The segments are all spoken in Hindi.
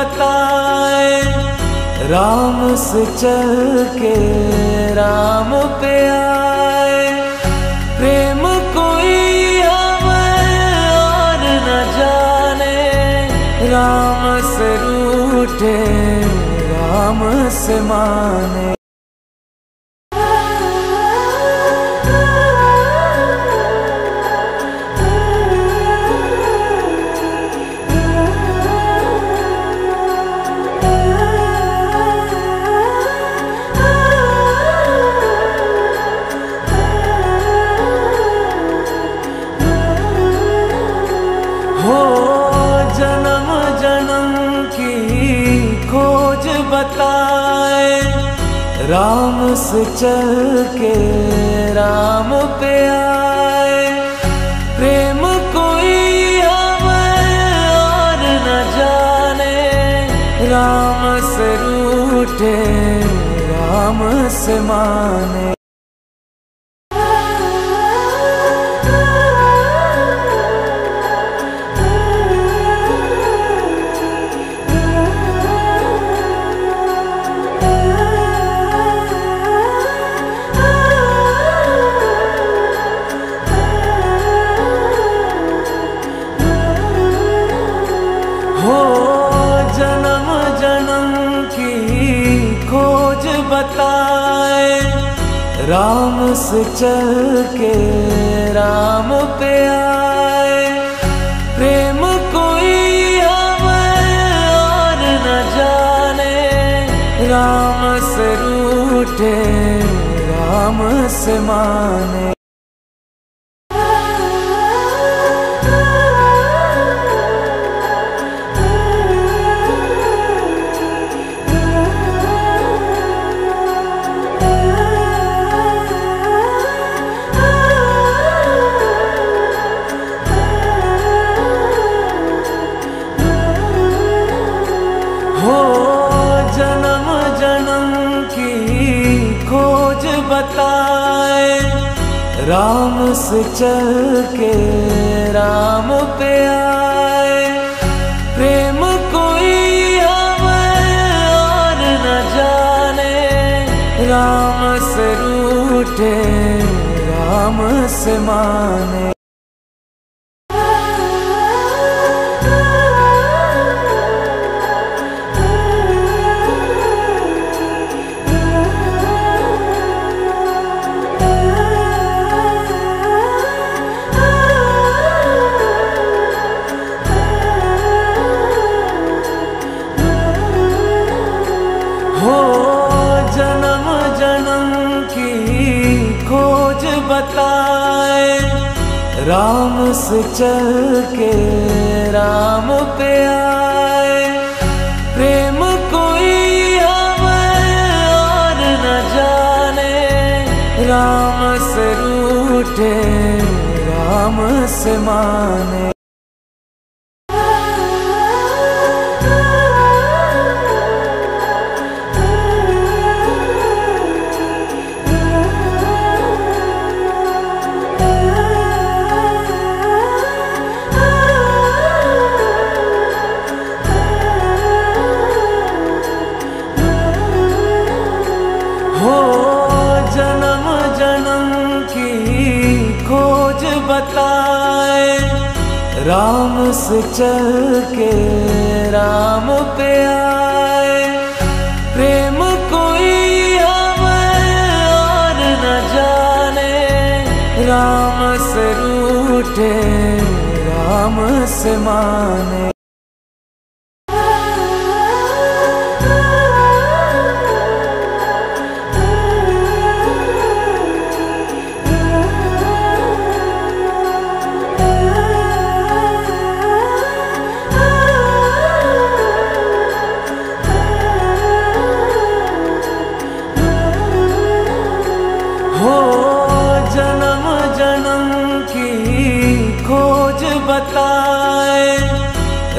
बताए, राम से चल के राम पे आए। प्रेम कोई हम और न जाने, राम से रूठे, राम से माने। राम से चल के राम पे आए। प्रेम कोई हमें और न जाने। राम से रूठे, राम से माने। राम से चल के राम पे आए। प्रेम कोई हमें और न जाने। राम से रूठे, राम से माने। राम से चल के राम पे आए। प्रेम कोई और न जाने। राम से रूठे, राम से माने। बताए, राम से चल के राम पे आए। प्रेम कोई हमें और न जाने, राम से रूठे, राम से माने। बताए राम से चल के राम पे आए। प्रेम कोई हमें और न जाने, राम से रूठे, राम से माने। बताए,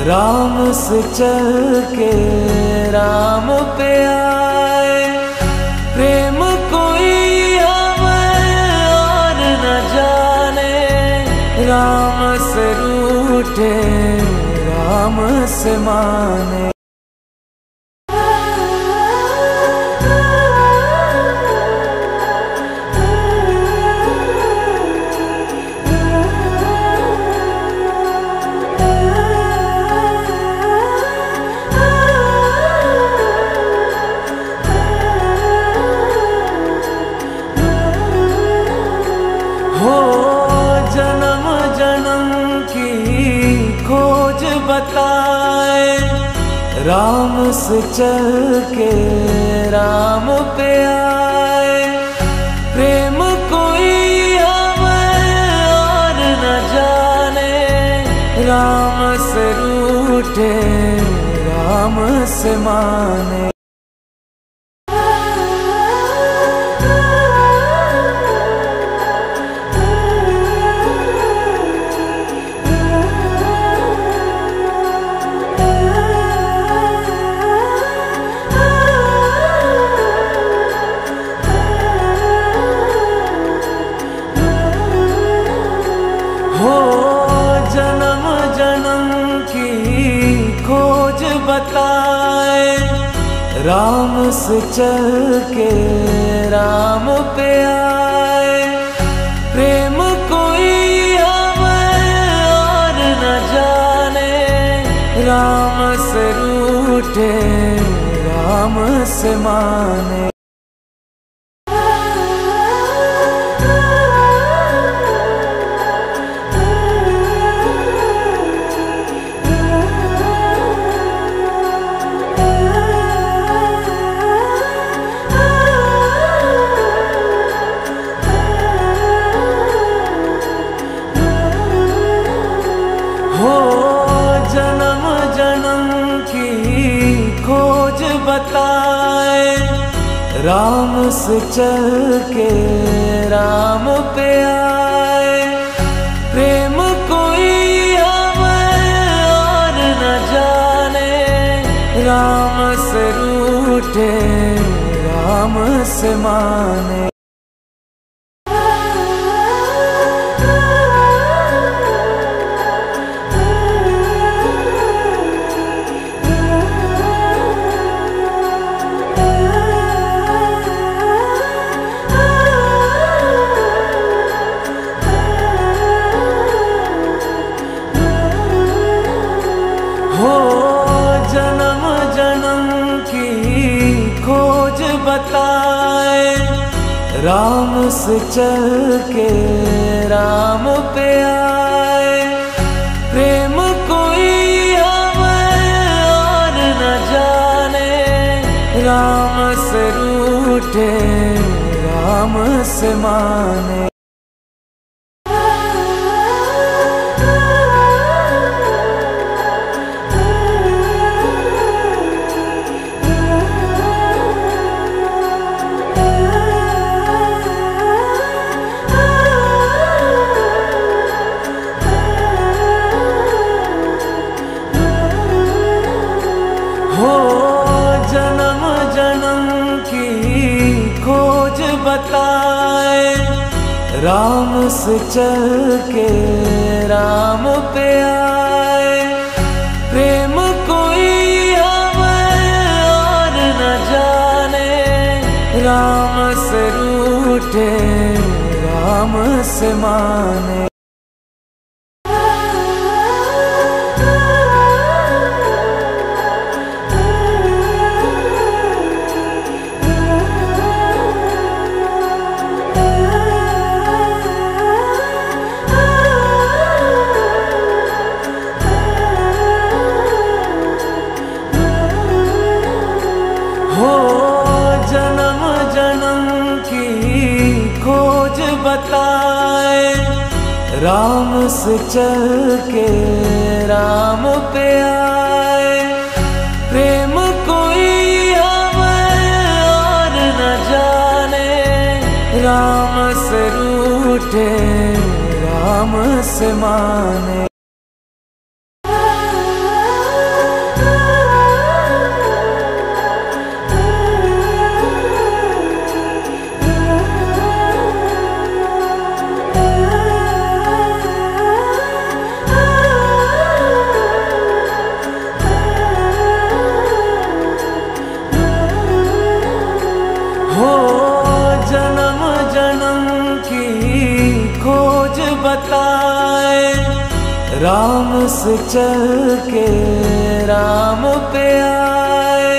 राम से चल के राम पे आए। प्रेम कोई और न जाने, राम से रूठे, राम से माने। राम से चल के राम पे आए। प्रेम कोई और न जाने। राम से रूठे, राम से माने। बताए, राम से चल के राम पे आए। प्रेम कोई हमें और न जाने, राम से रूठे, राम से माने। बताए राम से चल के राम पे आए। प्रेम कोई हमें और न जाने। राम से रूठे, राम से माने। बताए, राम से चल के राम पे आए। प्रेम कोई हमें और न जाने, राम से रूठे, राम से माने। राम से चल के राम पे आए। प्रेम कोई हमें और न जाने। राम से रूठे, राम से माने। बताए राम से चल के राम पे आए। प्रेम कोई हमें और न जाने। राम से रूठे, राम से माने। खोज बताए, राम से चल के राम पे आए।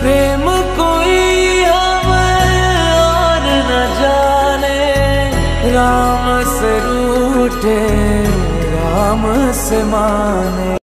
प्रेम कोई हमें और न जाने, राम से रूठे, राम से माने।